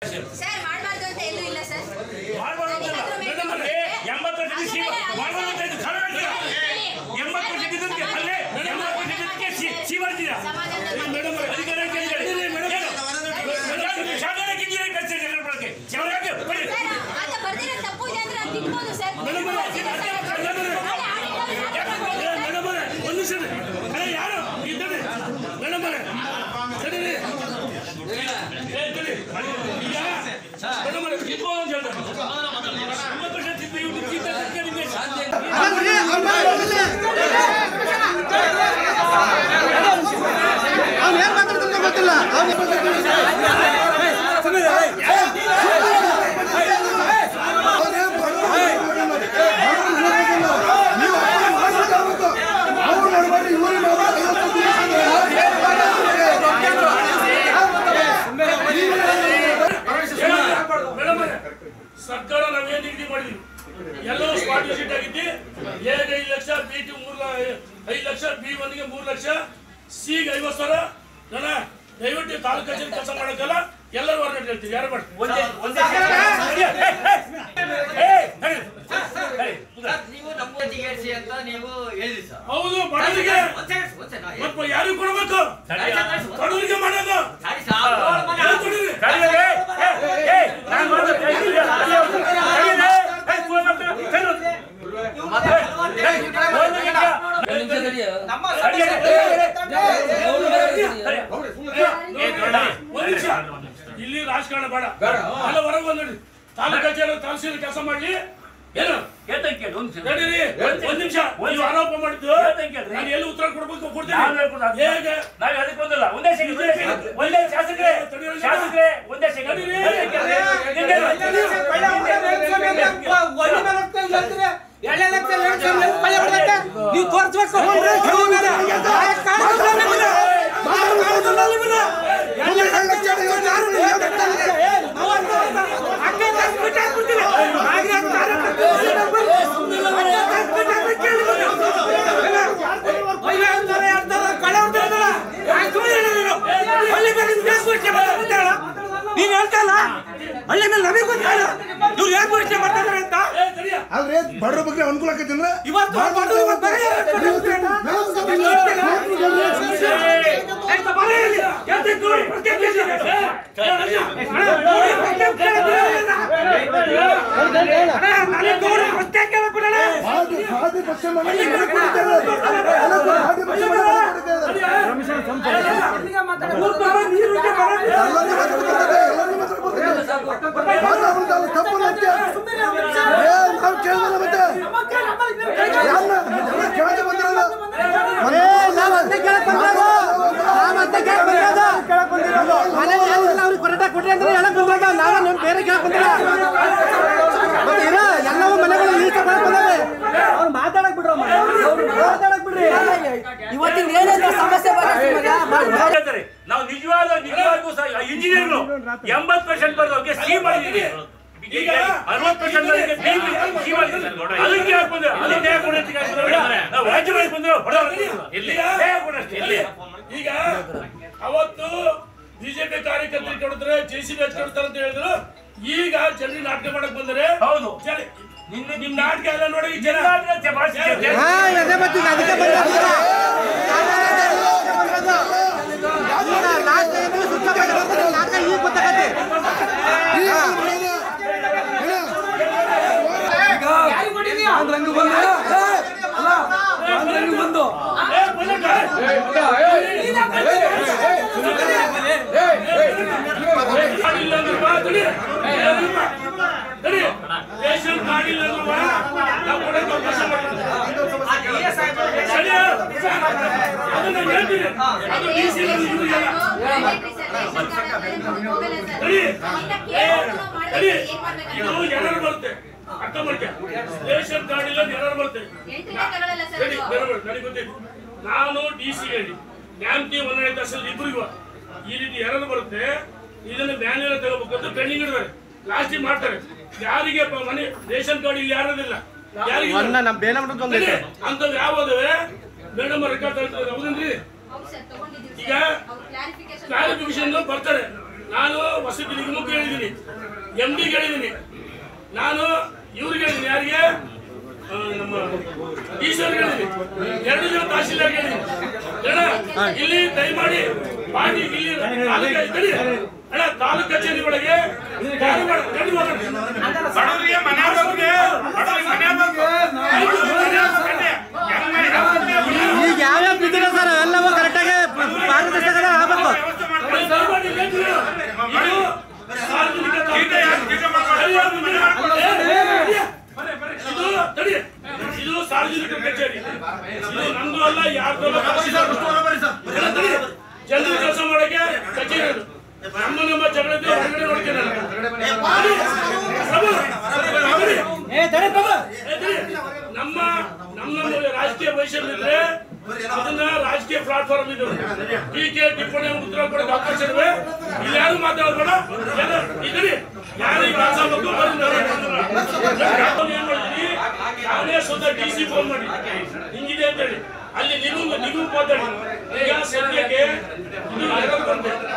Sir ಮಾಡಬಾರ್ದು ಅಂತ ಎಲ್ಲೂ ಇಲ್ಲ ಸರ್ ಎಂಬತ್ತು ವರ್ಷದ ಸಿ ಮಾಡ್ಬೋದು ಅಂತ ಇದು ಕನ್ನಡ ಹೇಳ್ತೀರಾ? ಎಂಬತ್ತು ವರ್ಷದ ಇದಕ್ಕೆ ಅಲ್ಲೇ ಎಂಬತ್ತು ವರ್ಷದ ಇದಕ್ಕೆ ಸಿ ಸಿ ಮಾಡ್ತೀರಾ ಮೇಡಮ್ ಅಧಿಕಾರ ಕೇಳಿದ್ದಾರೆ ಏನು? ಶಾಲೆಗೆ ಇಂಜಿನಿಯರಿಂಗ್ ಕಲಿಸಿ ಜನರ ಬಳಕೆ ಶಾಲೆಗೆ ಬನ್ನಿ. ಸರ್ ಆತ ಬರ್ದಿರೋ ತಪ್ಪು ಇದೆ ಅಂದ್ರೆ ಅದು ತಿದ್ಬೋದು ಸರ್ ಮೇಡಮ್ ಅವರೇ, ಏ, ಮೇಡಮ್ ಅವರೇ, ಒಂದು ನಿಮಿಷ ಇರಿ. ಅರೆ, ಯಾರು ಇದ್ದಾರೆ ಮೇಡಮ್ ಅವರೇ ತಡೀರಿ. ಏ, ತಡಿ. ಈಗ ಮೇಡಮ್ ಅವರೇ, ತಿದ್ಬೋದು ಅಂತ ಹೇಳ್ತಾರೆ. ಎಂಬತ್ತು ವರ್ಷ ತಿದ್ದು ಇವ್ರು ತಿದ್ದದ್ದಕ್ಕೆ ನಿಮಗೆ ಶಾಂತಿ ಅವ್ನು ಏನ್ ಮಾತಾಡ್ತಾನೆ ಗೊತ್ತಿಲ್ಲ ಅವ್ನು ಏನ್ ಮಾತಾಡ್ತಾನೆ ಅವ್ರು ನೋಡ್ಬೇಡ್ರಿ ಇವ್ರು ಮೇಡಮ್ ಅವರೇ, ಸರ್ಕಾರ ನಾವೇನ್ ನಿಗದಿ ಮಾಡಿದ್ವಿ? ಎಲ್ಲರೂ ಸ್ಪಾಟ್ ವಿಸಿಟ್ ಆಗಿದ್ದಿ ಎಗೆ ಐದು ಲಕ್ಷ, ಬಿ ಟಿ ಮೂರು ಐದು ಲಕ್ಷ, ಬಿ ಒನ್ಗೆ ಮೂರು ಲಕ್ಷ, ಸಿಗೆ ಐವತ್ತು ಸಾವಿರ. ನನ್ನ ತಾಲೂಕು ಕಚೇರಿ ಕೆಲಸ ಮಾಡಕ್ಕಲ್ಲ ಎಲ್ಲರೂ ಹೊರಗಡೆ ಹೇಳ್ತೀವಿ ಯಾರು ಮಾಡಿ ಒಂದೇ ಒಂದೇ ನೀವು ನಮ್ಮ ಟಿಕೆಟ್ಸಿ ಅಂತ ನೀವು ಹೇಳಿದ್ರಿ ಸರ್ ಹೌದು ಬಡವರಿಗೆ ಯಾರಿಗೆ ಕೊಡಬೇಕು ಬಡವರಿಗೆ ಮಾಡೋದು ಸರಿ ಸರ್, ಅವ್ರ ಮನೆ ಯಾರು ಕೊಡಿರಿ? ನೀವು ಮತ್ತೆ ನಮ್ಮ ಒಂದ್ ನಿಮಿಷ. ಇಲ್ಲಿ ರಾಜಕಾರಣ ಬೇಡ ಅಲ್ಲ ಹೊರಗೆ ಬಂದ್ರಿ ತಾಲೂಕು ಕಚೇರಿ ತಹಸೀಲ್ ಕೆಲಸ ಮಾಡ್ಲಿ ಏನು ಒಂದ್ ನಿಮಿಷ ನೀವು ಆರೋಪ ಮಾಡಿದ್ದು ನಾನು ಎಲ್ಲಿ ಉತ್ತರ ಕೊಡ್ಬೇಕು ಕೊಡ್ತೀನಿ ಹೇಗೆ ನಾವ್ ಅದಕ್ಕೆ ಬಂದಿಲ್ಲ ಒಂದೇ ಸೆಕೆಂಡ್ ಒಂದೇ ಶಾಸಕರೇ ಶಾಸಕರೇ ಒಂದೇ ಸೆಕೆಂಡ್ ನೀವು ಹೇಳ್ತಾ ಇಲ್ಲ ಹಳ್ಳಿ ಮೇಲೆ ನಮಗೆ ಗೊತ್ತಿಲ್ಲ ಇವ್ರು ಯಾಕೆ. ಆದ್ರೆ ಬಡ್ರ ಬಗ್ಗೆ ಅನುಕೂಲ ಆಕೈತಿ ಅಂದ್ರೆ ಇವತ್ತು ಬಡವ್ರು ಇವತ್ತು ಬೇರೆ ಯಾರು ಕೊಡ್ತಾರೆ? ಆಯ್ತಾ, ಬರ ಇಲ್ಲಿ. ಎದ್ದಕ್ಕೆ ನೋಡಿ, ಪ್ರಶ್ನೆ ಕೇಳಿ. ಅಣ್ಣ, ನೋಡಿ, ಪ್ರಶ್ನೆ ಕೇಳಕ್ಕೆ ಬಿಡಲ್ಲ. ಅಣ್ಣ, ನನಗೆ ನೋಡಿ, ಪ್ರಶ್ನೆ ಕೇಳಕ್ಕೆ ಬಿಡಲ್ಲ. ಹಾದಿ ಹಾದಿ ಪಕ್ಷ ಮಾಡಿ ಎಲ್ಲ ಹಾದಿ ಪಕ್ಷ ಮಾಡಿ ಮೂರ್ ಬರ, ನೀರು ಇದೆ, ಬರ. ಎಲ್ಲರಿಗೂ ಮಾತಾಡ್ಕೊತಾರೆ, ಎಲ್ಲರಿಗೂ ಮಾತಾಡ್ಕೊತಾರೆ. ಮಾತಾಡ್ಬಿಡ್ತಾರೆ, ತಪ್ಪು ಮತ್ತೆ. ಏ, ನಾವ್ ಕೇಳ್ದಲ್ಲ ಮತ್ತೆ. ಯಾರ್ನ? ಎಲ್ಲ ಕೇಳದೆ ಬಂದಿರಲ್ಲ. ಇವತ್ತಿನ ಏನೇನು ಸಮಸ್ಯೆ ಹೇಳ್ತಾರೆ. ನಾವು ನಿಜವಾದ ನಿಜವಾಗೂ ಸಹ ಇಂಜಿನಿಯರ್ಗಳು ಎಂಬತ್ತು ಪರ್ಸೆಂಟ್ ಬರೋದಕ್ಕೆ ಸಿ ಮಾಡಿದೀವಿ. ಈಗ ಅರವತ್ತು ಪರ್ಸೆಂಟ್ ಸಿ ಮಾಡಿದ್ದೀವಿ ಅದಕ್ಕೆ ಯಾಕೆ ಬಂದ್ರೆ? ಅದಕ್ಕೆ ಯಾಕೆ ನಾವು. ನಾವು? ಇಲ್ಲಿ. ಈಗ ಅವತ್ತು ಬಿಜೆಪಿ ಕಾರ್ಯಕರ್ತರಿಗೆ ಕೊಡಿದ್ರೆ ಜೆಸಿಬಿ ಸಿ ಬಿ ಕೊಡ್ತಾರೆ ಅಂತ ಹೇಳಿದ್ರು. ಈಗ ಜನರಿಗೆ ನಾಟಕ ಮಾಡಕ್ ಬಂದರೆ ಹೌದು. ಜನ- ನಿನ್ನ ನಿಮ್ ನಾಟಕ ಎಲ್ಲ ನೋಡಿ ನಾಟಕ ಜನ- ಏ, ಬನ್ನಕ್ಕ. ಮಾಡಿಲ್ಲ ಅಂದ್ರೆ ಬಾ, ತಡಿ. ಏ, ನಿಮ್ಮ. ತಡಿ. ರೇಷನ್ ಮಾಡಿಲ್ಲ ಅಂದ್ರೆ ಬಾ. ನಾವು ಕೊಡಕ್ಕೆ ಅವಕಾಶ ಮಾಡ್ತೀವಿ. ಸರಿ? ಅದನ್ನ ಹೇಳ್ತೀನಿ. ಅದು DC ನಲ್ಲಿ ಇವ್ರಿಗೆಲ್ಲ. ತಡಿ. ಏ, ತಡಿ. ಇದು ಬರುತ್ತೆ. ಅರ್ಥ ಮಾಡ್ಕ ರೇಷನ್ ಕಾರ್ಡ್ ಇಲ್ಲ ಎರರ್ ಬರುತ್ತೆ ನನಗೆ ನಾನು ಡಿ. ಸಿ ಹೇಳಿ ನ್ಯಾಮತಿ ಒಂದನೇ ತಹಸೀಲ್ ಇಬ್ಬರಿಗೂ ಈ ರೀತಿ ಎರಡ್ ಬರುತ್ತೆ. ಇದನ್ನ ಮ್ಯಾನ್ಯಲ್ ತಗೋಬೇಕಂತ ಪೆಂಡಿಂಗ್ ಇಡ್ತಾರೆ ಲಾಸ್ಟಿಗೆ ಮಾಡ್ತಾರೆ. ಯಾರಿಗೆ ಮನೆ ರೇಷನ್ ಕಾರ್ಡ್ ಇಲ್ಲಿ ಯಾರದಿಲ್ಲ ಯಾರಿಗೆ ಅಂತ ಯಾವ ಅದಾವೆ ಮೇಡಮ್ ರೆಕಾರ್ಡ್ ಹೌದೇನ್ರಿ? ಈಗ ಕ್ಲಾರಿಫಿಕೇಶನ್ ಬರ್ತಾರೆ. ನಾನು ವಸತಿ ನಿಗಮಕ್ಕೆ ಹೇಳಿದ್ದೀನಿ. ಎಂ ಡಿಗೆ ಹೇಳಿದ್ದೀನಿ. ನಾನು ಇವ್ರಿಗೆ ಹೇಳಿದ್ದೀನಿ. ಯಾರಿಗೆ? ನಮ್ಮ ಈಶ್ವರ್ಗೆ ಹೇಳಿದ್ದೀನಿ. ಎರಡು ಜನ ತಹಶೀಲ್ದಾರ್ ಹೇಳಿದ್ದೀನಿ. ಅಣ್ಣ ಇಲ್ಲಿ ದಯಮಾಡಿ ಮಾಡಿ ಇಲ್ಲಿ ತಾಲೂಕು ಅಣ್ಣ ತಾಲೂಕು ಕಚೇರಿ ಒಳಗೆ. ಬಡವರಿಗೆ ಮನೆ ಬಡವರಿಗೆ ಮನೆ ಬಗ್ಗೆ ಈಗ ಯಾವ್ಯಾವ ಬಿದ್ದಿಲ್ಲ ಸರ್ ಅವೆಲ್ಲವೂ ಕರೆಕ್ಟಾಗಿ ಪಾರದರ್ಶಕತೆ ಆಗಬೇಕು ದಯಮಾಡಿ ಇಲ್ಲಿ ನಿಂತ್ಕೊಳ್ಳಿ. ಇದು ಸಾರ್ವಜನಿಕ ಇದು ತಡಿ. ಇದು ಸಾರ್ವಜನಿಕ ಕಚೇರಿ ಇದು ನಮ್ದು ಅಲ್ಲ ಯಾರ್ದು ಅಲ್ಲ ಎಲ್ಲ ಕೆಲಸ ಮಾಡಕ್ಕೆ ಕಚೇರಿ. ನಮ್ಮ ನಮ್ಮ ಜಗಳದ್ದು ಹೊರಗಡೆ. ನಮ್ಮ ನಮ್ಮ ರಾಷ್ಟ್ರೀಯ ರಾಜಕೀಯ ವೈಷಮ್ಯ ಅದನ್ನ ರಾಜಕೀಯ ಪ್ಲಾಟ್ಫಾರ್ಮ್ ಇದು. ಟೀಕೆ ಟಿಪ್ಪಣಿ ಉತ್ತರ ಕೊಡಕ್ಕೆ ಅವಕಾಶ ಇರುವೆ ಇಲ್ಲಿ ಯಾರು ಮಾತಾಡಬೇಡ ಇದ್ರಿ ಯಾರಿಗೆ ಕೆಲಸ ಬೇಕು ಬಂದಿದ್ದಾರೆ ನಾನು ಏನ್ ಮಾಡಿದೀನಿ ನಾನೇ ಸ್ವತಃ ಡಿ ಸಿ ಫೋನ್ ಮಾಡಿ ಹಿಂಗಿದೆ ಅಂತ ಹೇಳಿ ಅಲ್ಲಿ ನೀವು ನೀವು ಮಾತಾಡಿ ಈಗ ಸದ್ಯಕ್ಕೆ ಇದು